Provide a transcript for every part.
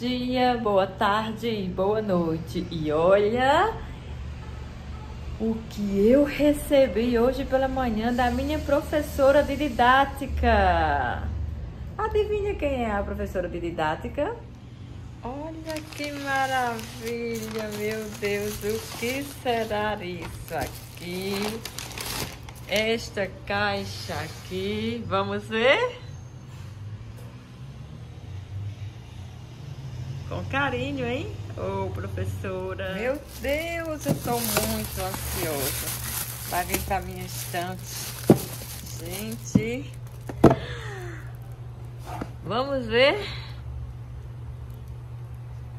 dia, boa tarde e boa noite. E olha o que eu recebi hoje pela manhã da minha professora de didática. Adivinha quem é a professora de didática? Olha que maravilha, meu Deus, o que será isso aqui? Esta caixa aqui, vamos ver? Com carinho, hein? Ô, oh, professora. Meu Deus, eu tô muito ansiosa para vir pra minha estante. Gente. Vamos ver.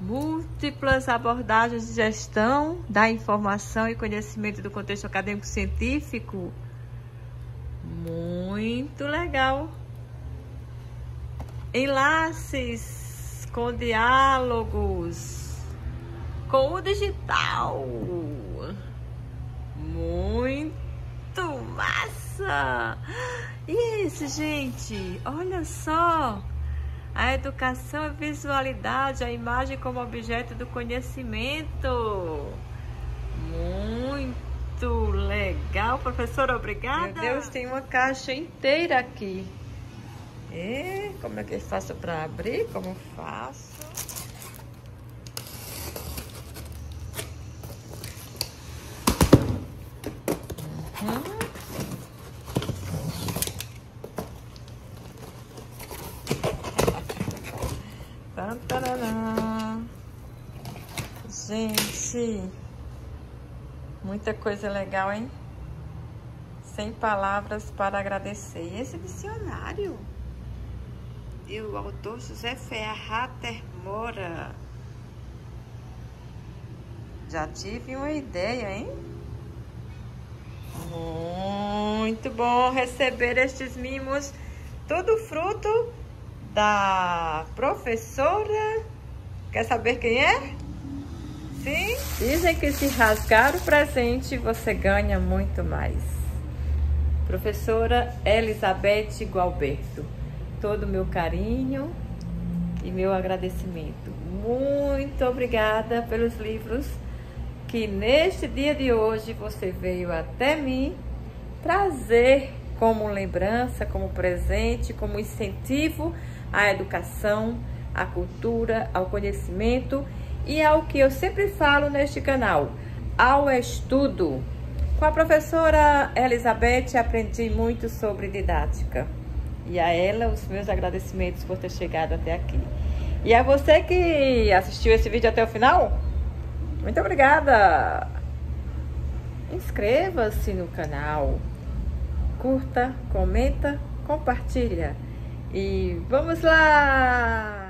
Múltiplas abordagens de gestão da informação e conhecimento do contexto acadêmico científico. Muito legal. Enlaces com diálogos, com o digital. Muito massa! E esse, gente, olha só! A educação é visualidade, a imagem como objeto do conhecimento. Muito legal, professora, obrigada. Meu Deus, tem uma caixa inteira aqui. E como é que eu faço para abrir? Como faço? Uhum. Gente, muita coisa legal, hein? Sem palavras para agradecer. E esse dicionário? E o autor José Ferrater Moura. Já tive uma ideia, hein? Muito bom receber estes mimos, tudo fruto da professora. Quer saber quem é? Sim? Dizem que se rasgar o presente, você ganha muito mais. Professora Elizabeth Gualberto todo o meu carinho e meu agradecimento. Muito obrigada pelos livros que neste dia de hoje você veio até mim trazer como lembrança, como presente, como incentivo à educação, à cultura, ao conhecimento e ao que eu sempre falo neste canal, ao estudo. Com a professora Elizabeth aprendi muito sobre didática. E a ela, os meus agradecimentos por ter chegado até aqui. E a você que assistiu esse vídeo até o final, muito obrigada! Inscreva-se no canal, curta, comenta, compartilha. E vamos lá!